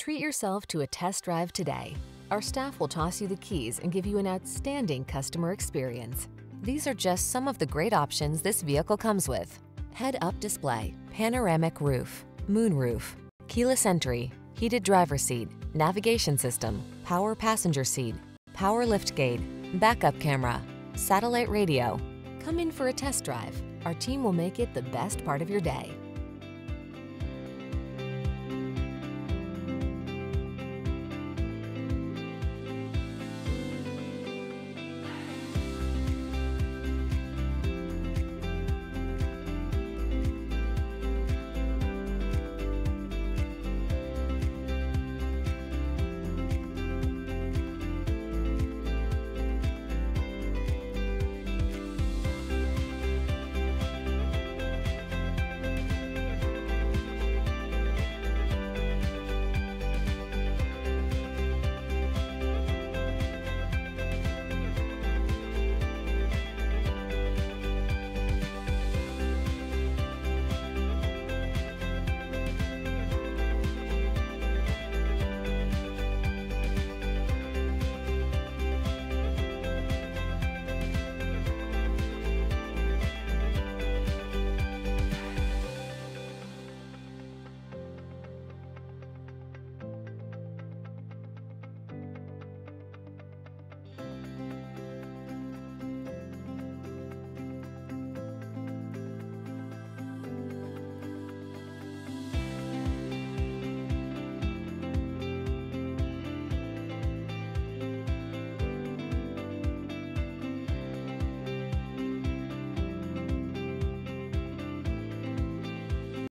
Treat yourself to a test drive today. Our staff will toss you the keys and give you an outstanding customer experience. These are just some of the great options this vehicle comes with. Head-up display, panoramic roof, moonroof, keyless entry, heated driver seat, navigation system, power passenger seat, power liftgate, backup camera, satellite radio. Come in for a test drive. Our team will make it the best part of your day.